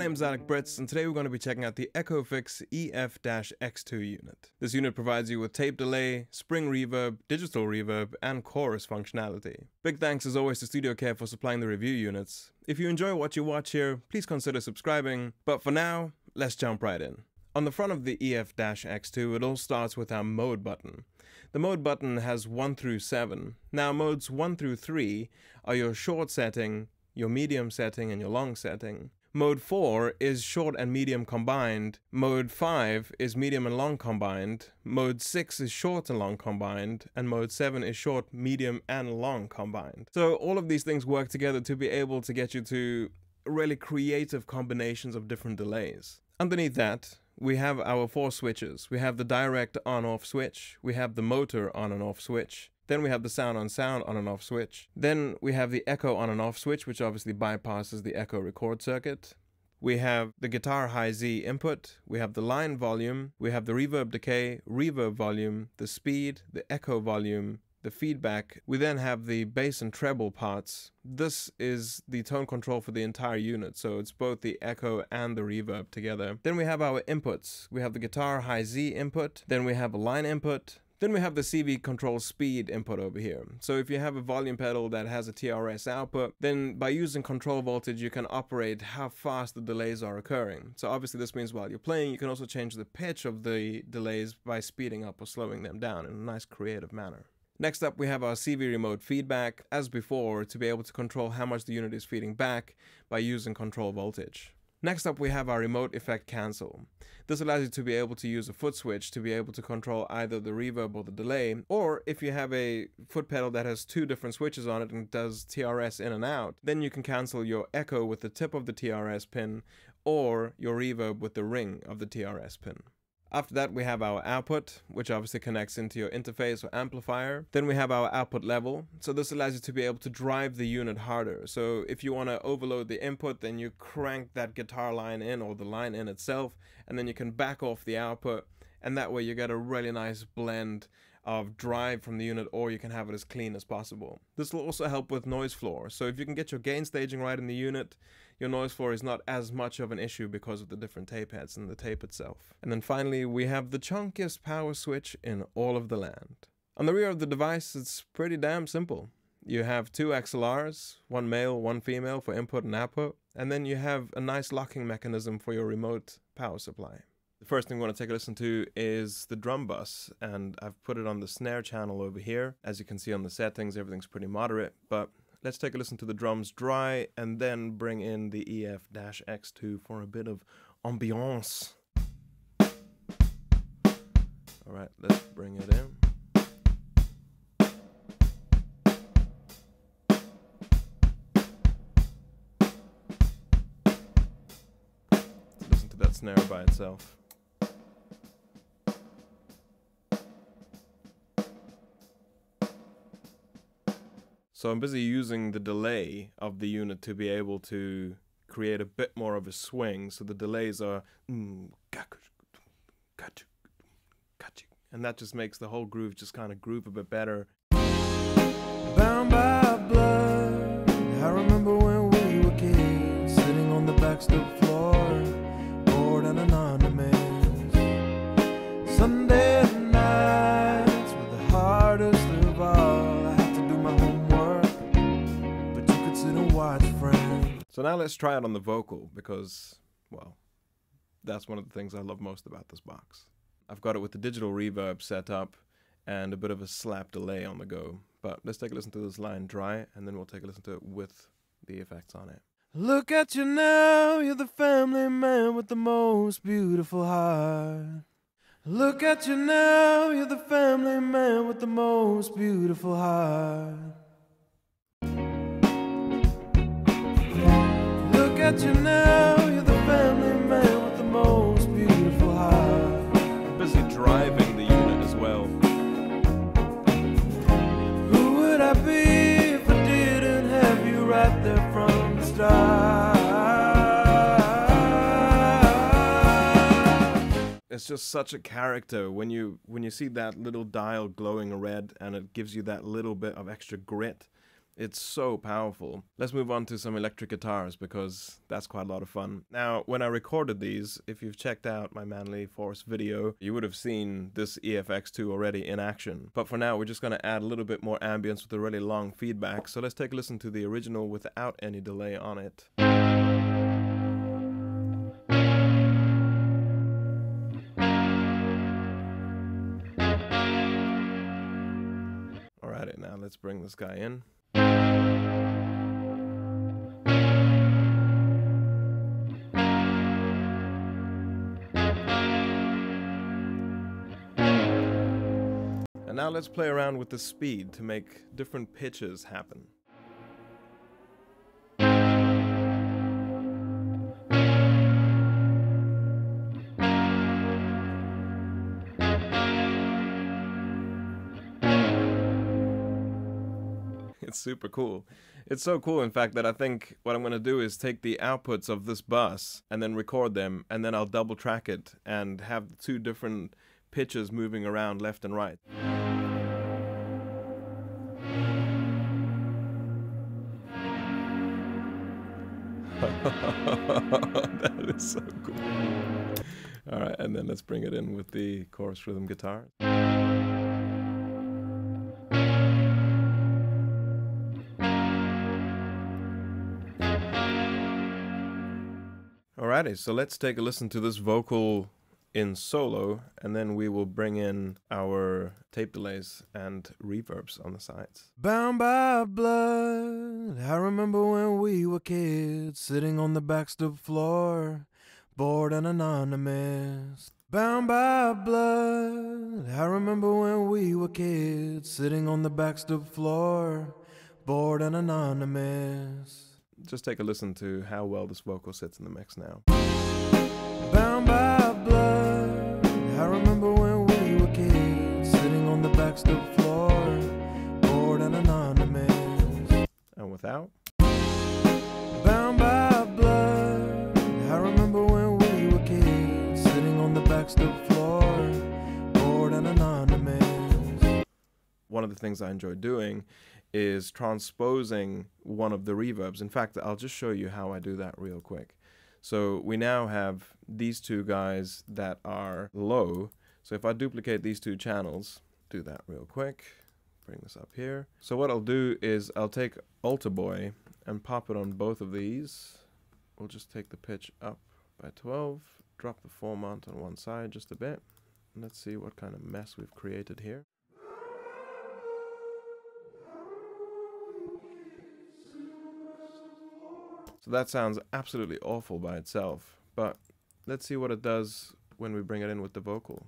My name is Alec Brits, and today we're going to be checking out the Echo Fix EF-X2 unit. This unit provides you with tape delay, spring reverb, digital reverb, and chorus functionality. Big thanks as always to Studio Care for supplying the review units. If you enjoy what you watch here, please consider subscribing, but for now, let's jump right in. On the front of the EF-X2, it all starts with our mode button. The mode button has 1 through 7. Now modes 1 through 3 are your short setting, your medium setting, and your long setting. Mode 4 is short and medium combined. Mode 5 is medium and long combined. Mode 6 is short and long combined. And mode 7 is short, medium, and long combined. So all of these things work together to be able to get you to really creative combinations of different delays. Underneath that, we have our four switches. We have the direct on off switch, we have the motor on and off switch, then we have the sound on sound on and off switch. Then we have the echo on and off switch, which obviously bypasses the echo record circuit. We have the guitar high Z input, we have the line volume, we have the reverb decay, reverb volume, the speed, the echo volume, the feedback. We then have the bass and treble parts. This is the tone control for the entire unit, so it's both the echo and the reverb together. Then we have our inputs. We have the guitar high Z input, then we have a line input, then we have the CV control speed input over here. So if you have a volume pedal that has a TRS output, then by using control voltage, you can operate how fast the delays are occurring. So obviously this means while you're playing, you can also change the pitch of the delays by speeding up or slowing them down in a nice creative manner. Next up, we have our CV remote feedback, as before, to be able to control how much the unit is feeding back by using control voltage. Next up we have our remote effect cancel. This allows you to be able to use a foot switch to be able to control either the reverb or the delay, or if you have a foot pedal that has two different switches on it and does TRS in and out, then you can cancel your echo with the tip of the TRS pin or your reverb with the ring of the TRS pin. After that, we have our output, which obviously connects into your interface or amplifier. Then we have our output level. So this allows you to be able to drive the unit harder. So if you want to overload the input, then you crank that guitar line in or the line in itself, and then you can back off the output. And that way you get a really nice blend of drive from the unit or you can have it as clean as possible. This will also help with noise floor. So if you can get your gain staging right in the unit, your noise floor is not as much of an issue because of the different tape heads and the tape itself. And then finally, we have the chunkiest power switch in all of the land. On the rear of the device, it's pretty damn simple. You have two XLRs, one male, one female for input and output, and then you have a nice locking mechanism for your remote power supply. The first thing we want to take a listen to is the drum bus, and I've put it on the snare channel over here. As you can see on the settings, everything's pretty moderate, but let's take a listen to the drums dry and then bring in the EF-X2 for a bit of ambiance. All right, let's bring it in. Listen to that snare by itself. So I'm busy using the delay of the unit to be able to create a bit more of a swing. So the delays are mm, and that just makes the whole groove just kind of groove a bit better. Bound by blood, I remember when we were kids, sitting on the back stoop floor, bored and anonymous. So now let's try it on the vocal because, well, that's one of the things I love most about this box. I've got it with the digital reverb set up and a bit of a slap delay on the go. But let's take a listen to this line dry and then we'll take a listen to it with the effects on it. Look at you now, you're the family man with the most beautiful heart. Look at you now, you're the family man with the most beautiful heart. At you now, you're the family man with the most beautiful heart. Busy driving the unit as well. Who would I be if I didn't have you right there from the start? It's just such a character when you when you see that little dial glowing red and it gives you that little bit of extra grit It's so powerful. Let's move on to some electric guitars because that's quite a lot of fun. Now, when I recorded these, if you've checked out my Manley Force video, you would have seen this EFX2 already in action. But for now, we're just going to add a little bit more ambience with a really long feedback. So let's take a listen to the original without any delay on it. Let's bring this guy in. And now let's play around with the speed to make different pitches happen. it's super cool. It's so cool, in fact, that I think what I'm going to do is take the outputs of this bus and then record them, and then I'll double track it and have two different pitches moving around left and right. that is so cool. All right, and then let's bring it in with the chorus rhythm guitar. Alrighty, so let's take a listen to this vocal in solo, and then we will bring in our tape delays and reverbs on the sides. Bound by blood, I remember when we were kids, sitting on the backstop floor, bored and anonymous. Bound by blood, I remember when we were kids, sitting on the backstop floor, bored and anonymous. Just take a listen to how well this vocal sits in the mix now. I remember when we were kids, sitting on the backstop floor, bored and anonymous. And without. Bound by blood, I remember when we were kids, sitting on the backstop floor, bored and anonymous. One of the things I enjoy doing is transposing one of the reverbs. In fact, I'll just show you how I do that real quick. So we now have these two guys that are low. So if I duplicate these two channels, do that real quick, bring this up here. So what I'll do is I'll take Alter Boy and pop it on both of these. We'll just take the pitch up by 12, drop the formant on one side just a bit. Let's see what kind of mess we've created here. That sounds absolutely awful by itself, but let's see what it does when we bring it in with the vocal.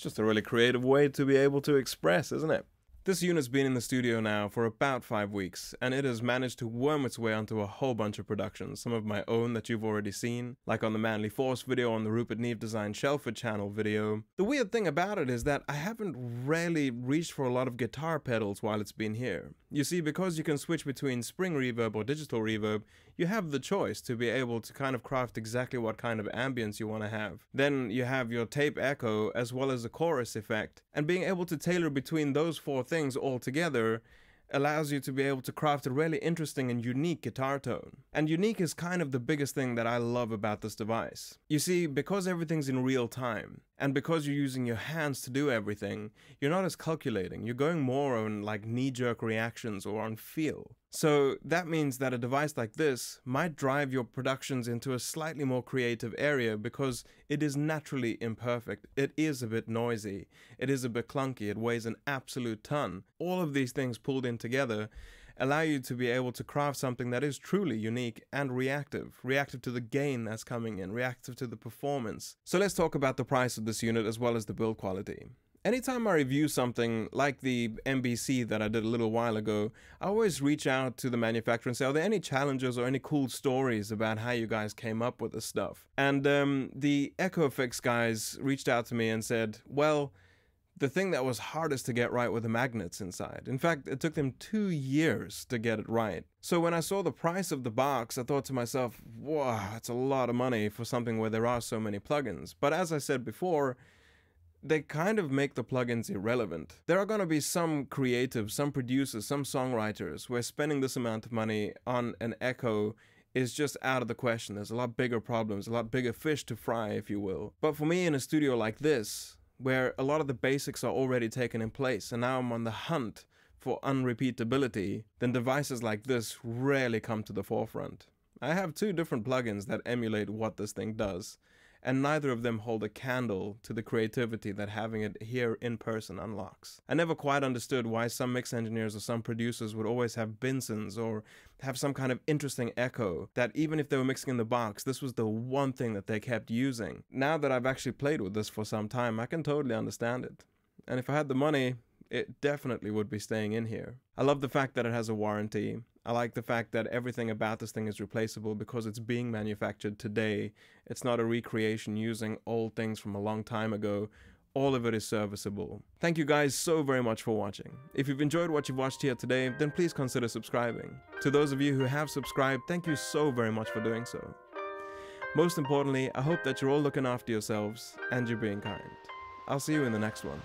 It's just a really creative way to be able to express, isn't it? This unit's been in the studio now for about five weeks, and it has managed to worm its way onto a whole bunch of productions, some of my own that you've already seen, like on the Manley Force video, on the Rupert Neve Design Shelford channel video. The weird thing about it is that I haven't really reached for a lot of guitar pedals while it's been here. You see, because you can switch between spring reverb or digital reverb, you have the choice to be able to kind of craft exactly what kind of ambience you want to have. Then you have your tape echo as well as a chorus effect, and being able to tailor between those four things all together allows you to be able to craft a really interesting and unique guitar tone. And unique is kind of the biggest thing that I love about this device. You see, because everything's in real time, and because you're using your hands to do everything, you're not as calculating. You're going more on like knee-jerk reactions or on feel. So that means that a device like this might drive your productions into a slightly more creative area because it is naturally imperfect. It is a bit noisy. It is a bit clunky. It weighs an absolute ton. All of these things pulled in together allow you to be able to craft something that is truly unique and reactive. Reactive to the gain that's coming in, reactive to the performance. So let's talk about the price of this unit as well as the build quality. Anytime I review something like the MBC that I did a little while ago, I always reach out to the manufacturer and say, Are there any challenges or any cool stories about how you guys came up with this stuff? And um, the Echo Fix guys reached out to me and said, Well, the thing that was hardest to get right were the magnets inside. In fact, it took them two years to get it right. So when I saw the price of the box, I thought to myself, wow, that's a lot of money for something where there are so many plugins. But as I said before, they kind of make the plugins irrelevant. There are going to be some creatives, some producers, some songwriters where spending this amount of money on an Echo is just out of the question. There's a lot bigger problems, a lot bigger fish to fry, if you will. But for me in a studio like this, where a lot of the basics are already taken in place, and now I'm on the hunt for unrepeatability, then devices like this rarely come to the forefront. I have two different plugins that emulate what this thing does, and neither of them hold a candle to the creativity that having it here in person unlocks. I never quite understood why some mix engineers or some producers would always have Binsons or have some kind of interesting echo that even if they were mixing in the box, this was the one thing that they kept using. Now that I've actually played with this for some time, I can totally understand it. And if I had the money, it definitely would be staying in here. I love the fact that it has a warranty. I like the fact that everything about this thing is replaceable because it's being manufactured today. It's not a recreation using old things from a long time ago. All of it is serviceable. Thank you guys so very much for watching. If you've enjoyed what you've watched here today, then please consider subscribing. To those of you who have subscribed, thank you so very much for doing so. Most importantly, I hope that you're all looking after yourselves and you're being kind. I'll see you in the next one.